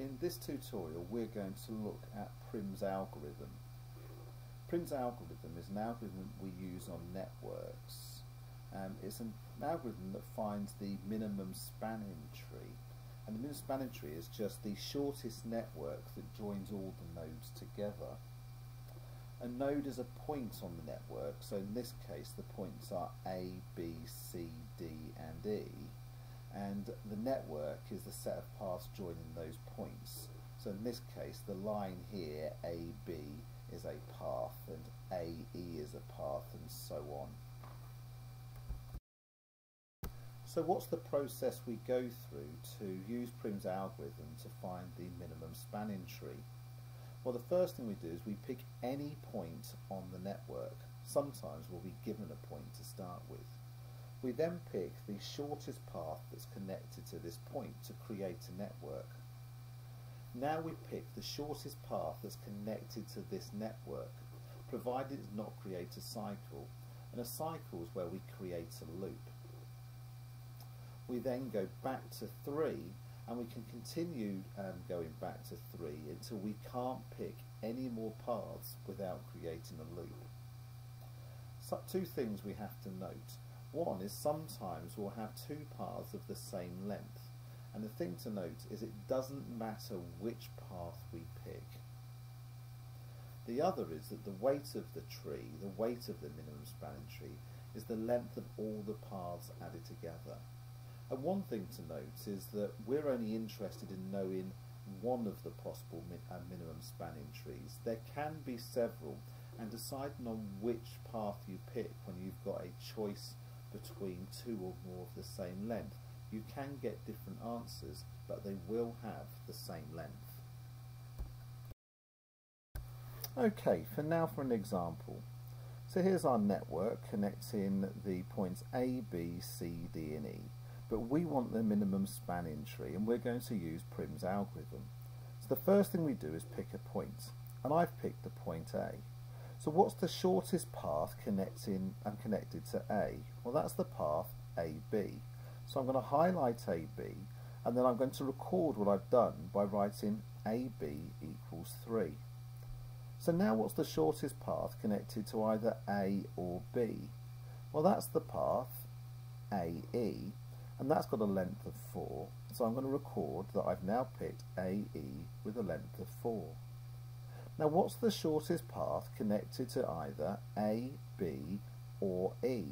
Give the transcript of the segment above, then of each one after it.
In this tutorial we're going to look at Prim's algorithm. Prim's algorithm is an algorithm we use on networks. Um, it's an algorithm that finds the minimum spanning tree and the minimum spanning tree is just the shortest network that joins all the nodes together. A node is a point on the network, so in this case the points are A, B, C, D and E and the network is the set of paths joining those points. So in this case the line here AB is a path and AE is a path and so on. So what's the process we go through to use Prim's algorithm to find the minimum spanning tree? Well the first thing we do is we pick any point on the network. Sometimes we'll be given a point to start with. We then pick the shortest path that's connected to this point to create a network. Now we pick the shortest path that's connected to this network, provided it does not create a cycle, and a cycle is where we create a loop. We then go back to 3 and we can continue um, going back to 3 until we can't pick any more paths without creating a loop. So two things we have to note. One is sometimes we'll have two paths of the same length. And the thing to note is it doesn't matter which path we pick. The other is that the weight of the tree, the weight of the minimum spanning tree, is the length of all the paths added together. And one thing to note is that we're only interested in knowing one of the possible min uh, minimum spanning trees. There can be several, and deciding on which path you pick when you've got a choice between two or more of the same length. You can get different answers, but they will have the same length. Okay, for now for an example. So here's our network connecting the points A, B, C, D and E. But we want the minimum spanning tree and we're going to use Prim's algorithm. So the first thing we do is pick a point. And I've picked the point A. So what's the shortest path connecting and connected to A? Well, that's the path AB. So I'm going to highlight AB and then I'm going to record what I've done by writing AB equals 3. So now what's the shortest path connected to either A or B? Well, that's the path AE and that's got a length of 4. So I'm going to record that I've now picked AE with a length of 4. Now what's the shortest path connected to either A, B or E?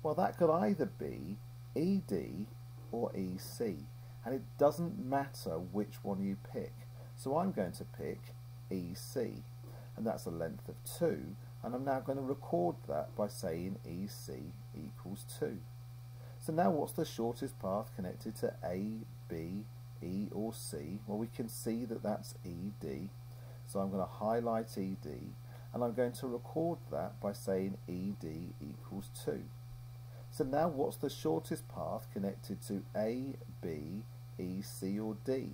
Well that could either be ED or EC and it doesn't matter which one you pick. So I'm going to pick EC and that's a length of 2 and I'm now going to record that by saying EC equals 2. So now what's the shortest path connected to A, B, E or C? Well we can see that that's ED so I'm going to highlight ED and I'm going to record that by saying ED equals 2. So now what's the shortest path connected to A, B, E, C or D?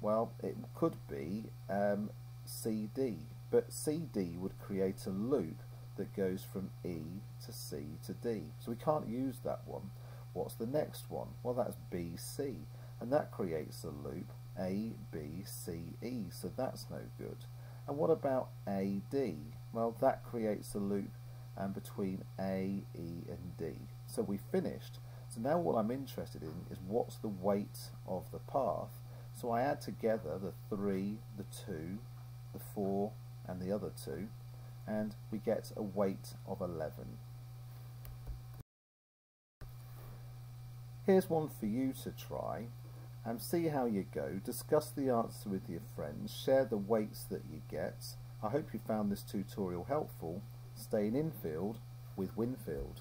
Well, it could be um, CD, but CD would create a loop that goes from E to C to D. So we can't use that one. What's the next one? Well, that's BC, and that creates a loop a, B, C, E, so that's no good. And what about AD? Well, that creates a loop um, between A, E and D. So we finished. So now what I'm interested in is what's the weight of the path. So I add together the 3, the 2, the 4 and the other 2 and we get a weight of 11. Here's one for you to try and see how you go. Discuss the answer with your friends, share the weights that you get. I hope you found this tutorial helpful. Stay in infield with Winfield.